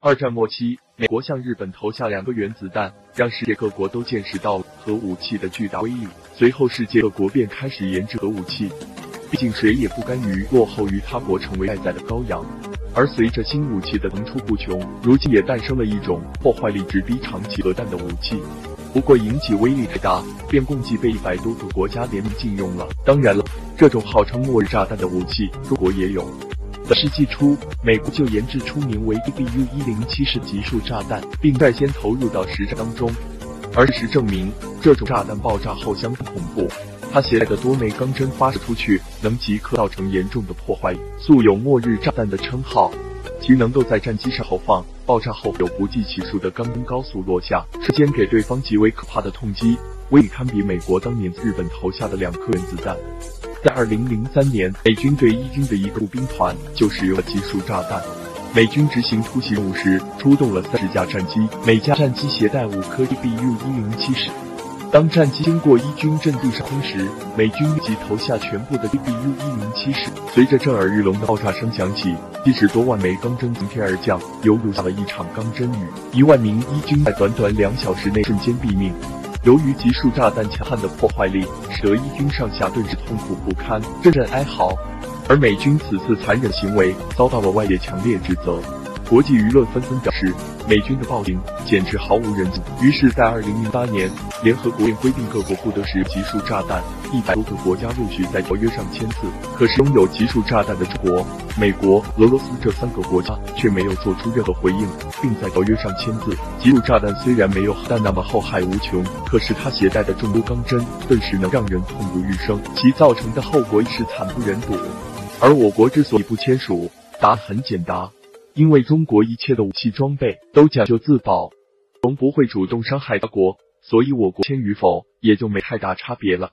二战末期，美国向日本投下两个原子弹，让世界各国都见识到核武器的巨大威力。随后，世界各国便开始研制核武器。毕竟，谁也不甘于落后于他国，成为待宰的羔羊。而随着新武器的层出不穷，如今也诞生了一种破坏力直逼长崎核弹的武器。不过，引起威力太大，便共计被一百多个国家联名禁用了。当然了，这种号称末日炸弹的武器，中国也有。本世纪初，美国就研制出名为 DBU-107 式集束炸弹，并率先投入到实战当中。而事实证明，这种炸弹爆炸后相当恐怖。它携带的多枚钢针发射出去，能即刻造成严重的破坏，素有“末日炸弹”的称号。其能够在战机上投放，爆炸后有不计其数的钢针高速落下，瞬间给对方极为可怕的痛击，威力堪比美国当年日本投下的两颗原子弹。在二零零三年，美军对伊军的一个步兵团就使用了集束炸弹。美军执行突袭任务时，出动了三十架战机，每架战机携带五颗 DBU-107 式。当战机经过伊军阵地上空时，美军立即投下全部的 DBU-107 式。随着震耳欲聋的爆炸声响起，七十多万枚钢针从天而降，犹如下了一场钢针雨。一万名伊军在短短两小时内瞬间毙命。由于集束炸弹强悍的破坏力，使得伊军上下顿时痛苦不堪，阵阵哀嚎。而美军此次残忍行为遭到了外界强烈指责。国际舆论纷纷表示，美军的暴行简直毫无人性。于是，在二零零八年，联合国便规定各国不得使用集束炸弹。一百多个国家陆续在条约上签字。可是，拥有集束炸弹的中国、美国、俄罗斯这三个国家却没有做出任何回应，并在条约上签字。集束炸弹虽然没有核弹那么后害无穷，可是它携带的众多钢针，顿时能让人痛不欲生，其造成的后果亦是惨不忍睹。而我国之所以不签署，答案很简单。因为中国一切的武器装备都讲究自保，从不会主动伤害他国，所以我国签与否也就没太大差别了。